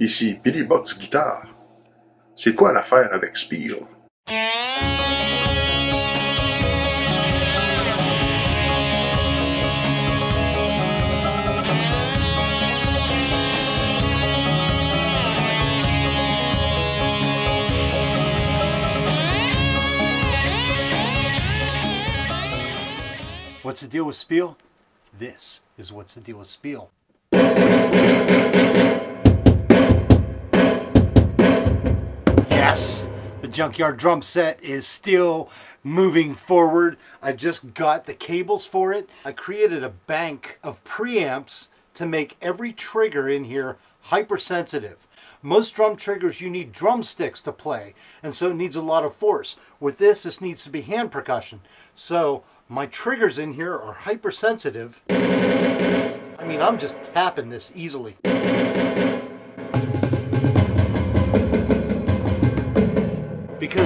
Ici Billy Box Guitare. C'est quoi l'affaire avec Spiel? What's the deal with Spiel? This is what's the deal with Spiel. Junkyard drum set is still moving forward. I just got the cables for it. I created a bank of preamps to make every trigger in here hypersensitive. Most drum triggers you need drumsticks to play, and so it needs a lot of force. With this, this needs to be hand percussion. So my triggers in here are hypersensitive. I mean, I'm just tapping this easily.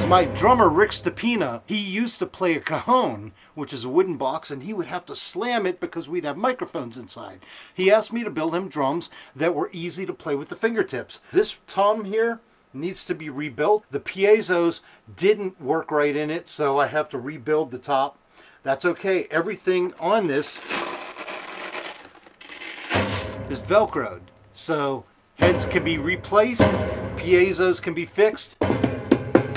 My drummer Rick Stepina, he used to play a cajon, which is a wooden box, and he would have to slam it because we'd have microphones inside. He asked me to build him drums that were easy to play with the fingertips. This tom here needs to be rebuilt. The piezos didn't work right in it, so I have to rebuild the top. That's okay. Everything on this is Velcroed. So heads can be replaced, piezos can be fixed,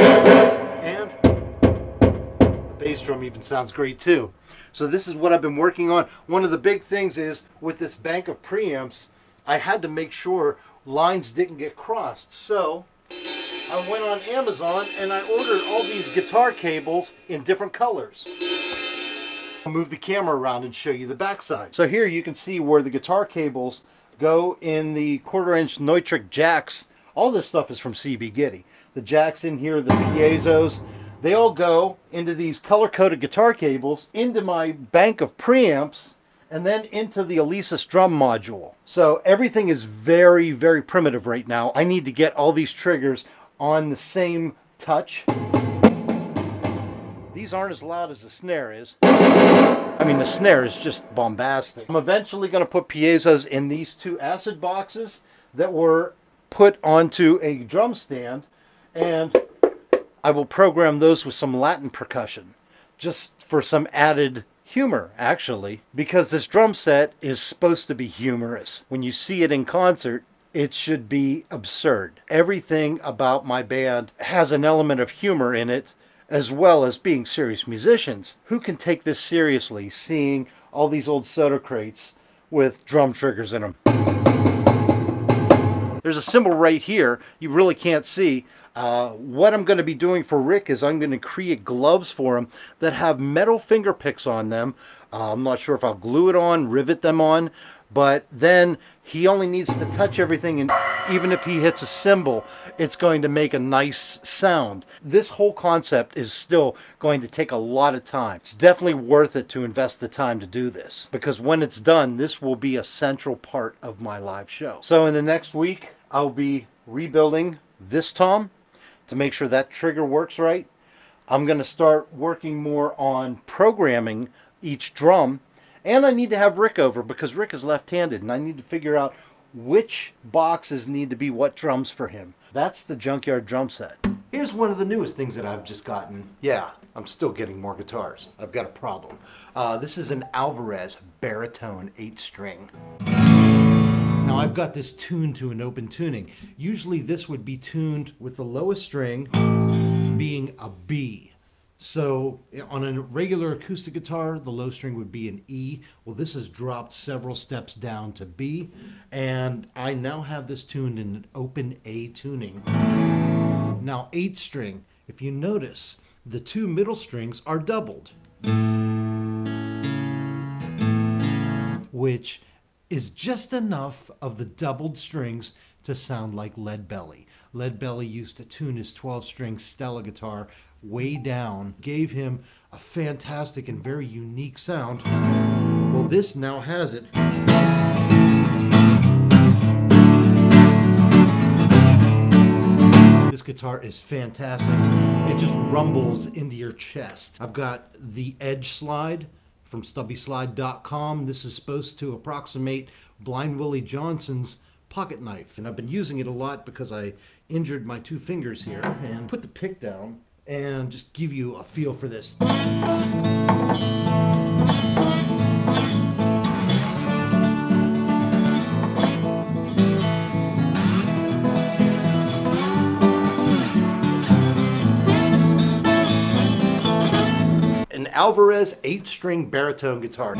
and the bass drum even sounds great too. So this is what I've been working on. One of the big things is with this bank of preamps, I had to make sure lines didn't get crossed. So I went on Amazon and I ordered all these guitar cables in different colors. I'll move the camera around and show you the backside. So here you can see where the guitar cables go in the quarter inch Neutrik jacks. All this stuff is from CB Gitty. The jacks in here, the piezos, they all go into these color-coded guitar cables into my bank of preamps and then into the Alesis drum module. So everything is very, very primitive right now. I need to get all these triggers on the same touch. These aren't as loud as the snare is. I mean, the snare is just bombastic. I'm eventually going to put piezos in these two acid boxes that were put onto a drum stand and I will program those with some Latin percussion just for some added humor actually because this drum set is supposed to be humorous. When you see it in concert it should be absurd. Everything about my band has an element of humor in it as well as being serious musicians. Who can take this seriously seeing all these old soda crates with drum triggers in them? There's a cymbal right here you really can't see. Uh, what I'm going to be doing for Rick is I'm going to create gloves for him that have metal finger picks on them. Uh, I'm not sure if I'll glue it on, rivet them on, but then he only needs to touch everything and even if he hits a cymbal it's going to make a nice sound. This whole concept is still going to take a lot of time. It's definitely worth it to invest the time to do this because when it's done this will be a central part of my live show. So in the next week i'll be rebuilding this tom to make sure that trigger works right. I'm going to start working more on programming each drum and I need to have Rick over because Rick is left-handed and I need to figure out which boxes need to be what drums for him. That's the Junkyard drum set. Here's one of the newest things that I've just gotten. Yeah, I'm still getting more guitars. I've got a problem. Uh, this is an Alvarez baritone 8-string. Now I've got this tuned to an open tuning. Usually this would be tuned with the lowest string being a B. So on a regular acoustic guitar, the low string would be an E. Well, this has dropped several steps down to B, and I now have this tuned in an open A tuning. Now, eight string, if you notice, the two middle strings are doubled, which is just enough of the doubled strings to sound like Lead Belly. Lead Belly used to tune his 12 string Stella guitar way down, gave him a fantastic and very unique sound. Well, this now has it. This guitar is fantastic. It just rumbles into your chest. I've got the Edge slide from stubbyslide.com. This is supposed to approximate Blind Willie Johnson's pocket knife. And I've been using it a lot because I injured my two fingers here. And put the pick down and just give you a feel for this. An Alvarez 8-string baritone guitar.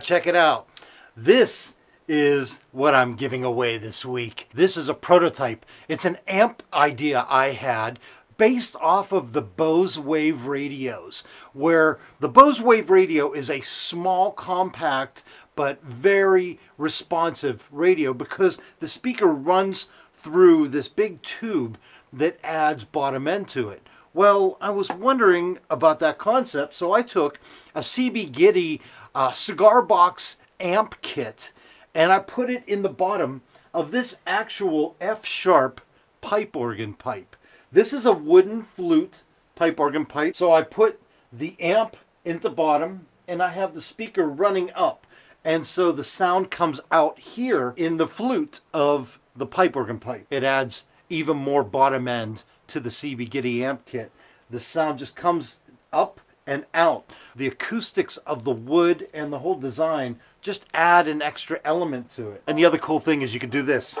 Check it out. This is what I'm giving away this week. This is a prototype. It's an amp idea I had based off of the Bose Wave radios, where the Bose Wave radio is a small, compact, but very responsive radio because the speaker runs through this big tube that adds bottom end to it. Well, I was wondering about that concept, so I took a CB Gitty uh, cigar box amp kit and I put it in the bottom of this actual F sharp pipe organ pipe. This is a wooden flute pipe organ pipe. So I put the amp in the bottom and I have the speaker running up. And so the sound comes out here in the flute of the pipe organ pipe. It adds even more bottom end to the CB Gitty amp kit. The sound just comes up and out. The acoustics of the wood and the whole design just add an extra element to it. And the other cool thing is you can do this.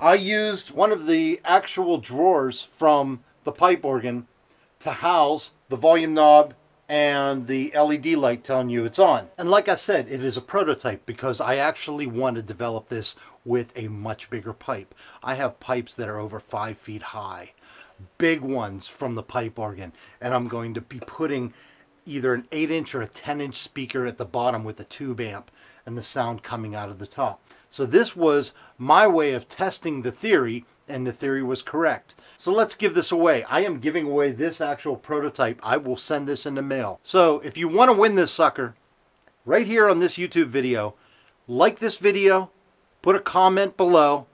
I used one of the actual drawers from the pipe organ to house the volume knob and the LED light telling you it's on. And like I said, it is a prototype because I actually want to develop this with a much bigger pipe. I have pipes that are over five feet high, big ones from the pipe organ, and I'm going to be putting either an 8 inch or a 10 inch speaker at the bottom with a tube amp and the sound coming out of the top. So this was my way of testing the theory and the theory was correct. So let's give this away. I am giving away this actual prototype. I will send this in the mail. So if you want to win this sucker, right here on this YouTube video, like this video, put a comment below,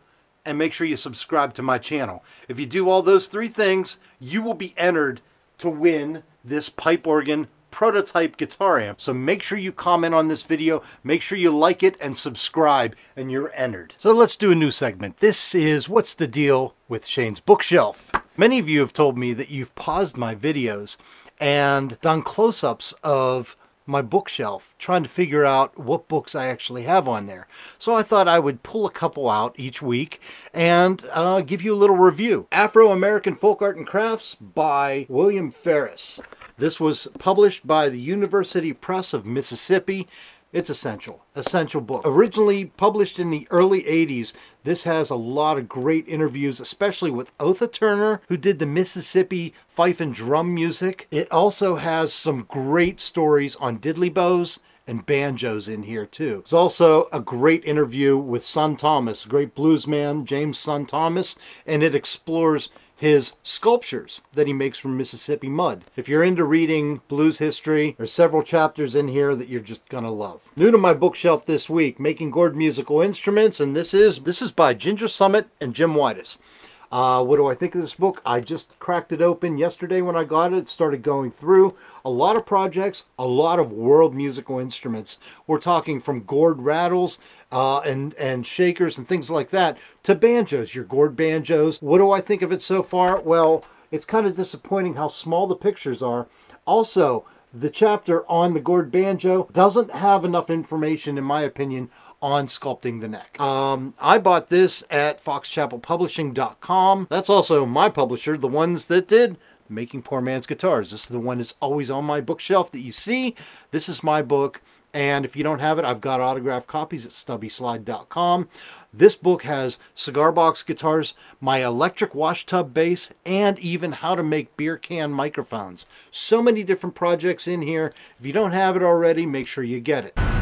and make sure you subscribe to my channel. If you do all those three things, you will be entered to win this pipe organ prototype guitar amp. So make sure you comment on this video, make sure you like it and subscribe and you're entered. So let's do a new segment. This is What's the Deal with Shane's Bookshelf. Many of you have told me that you've paused my videos and done close-ups of my bookshelf trying to figure out what books I actually have on there. So I thought I would pull a couple out each week and uh, give you a little review. Afro-American Folk Art and Crafts by William Ferris. This was published by the University Press of Mississippi. It's essential, essential book. Originally published in the early 80s, this has a lot of great interviews, especially with Otha Turner, who did the Mississippi fife and drum music. It also has some great stories on diddley bows and banjos in here too. It's also a great interview with Son Thomas, great blues man, James Son Thomas, and it explores his sculptures that he makes from Mississippi mud. If you're into reading blues history, there's several chapters in here that you're just gonna love. New to my bookshelf this week, Making Gourd Musical Instruments, and this is this is by Ginger Summit and Jim Widess. Uh, what do I think of this book? I just cracked it open yesterday when I got it. Started going through a lot of projects, a lot of world musical instruments. We're talking from gourd rattles uh, and and shakers and things like that to banjos, your gourd banjos. What do I think of it so far? Well, it's kind of disappointing how small the pictures are. Also, the chapter on the gourd banjo doesn't have enough information, in my opinion, on sculpting the neck. Um, I bought this at foxchapelpublishing.com. That's also my publisher, the ones that did Making Poor Man's Guitars. This is the one that's always on my bookshelf that you see. This is my book. And if you don't have it, I've got autographed copies at stubbyslide.com. This book has cigar box guitars, my electric wash tub bass, and even how to make beer can microphones. So many different projects in here. If you don't have it already, make sure you get it.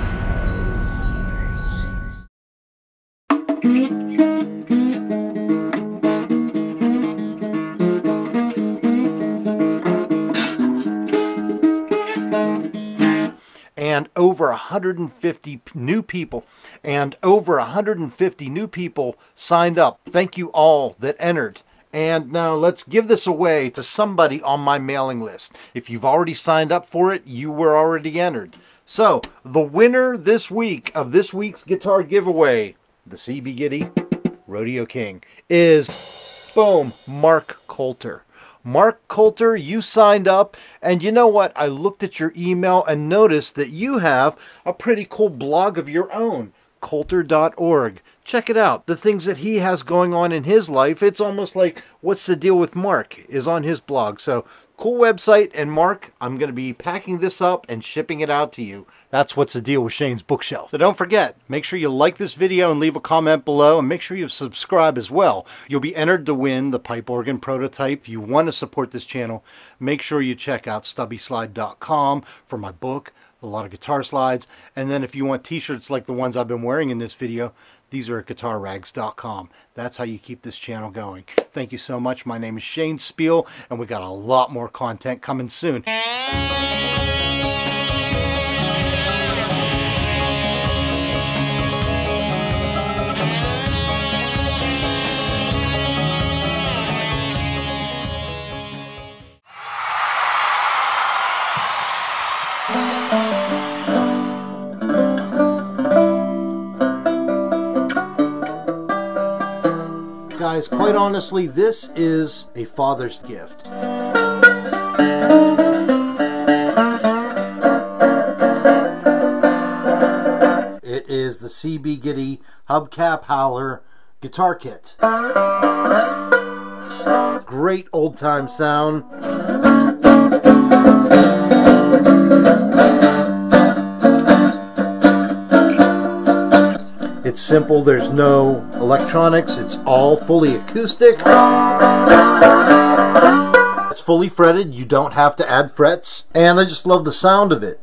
Over 150 new people and over 150 new people signed up. Thank you all that entered. And now let's give this away to somebody on my mailing list. If you've already signed up for it you were already entered. So the winner this week of this week's guitar giveaway the cb Gitty rodeo king is boom mark coulter Mark Coulter, you signed up, and you know what? I looked at your email and noticed that you have a pretty cool blog of your own, coulter.org. Check it out. The things that he has going on in his life, it's almost like What's the Deal with Mark is on his blog. So cool website. And Mark, I'm going to be packing this up and shipping it out to you. That's what's the deal with Shane's bookshelf. So don't forget, make sure you like this video and leave a comment below and make sure you subscribe as well. You'll be entered to win the pipe organ prototype. If you want to support this channel, make sure you check out stubbyslide.com for my book, a lot of guitar slides. And then if you want t-shirts like the ones I've been wearing in this video, these are at guitarrags.com. That's how you keep this channel going. Thank you so much. My name is Shane Speal, and we got a lot more content coming soon. Guys, quite uh-huh. honestly, this is a father's gift. It is the CB Gitty Hubcap Howler guitar kit. Great old time sound. It's simple, there's no electronics, it's all fully acoustic. It's fully fretted, you don't have to add frets, and I just love the sound of it.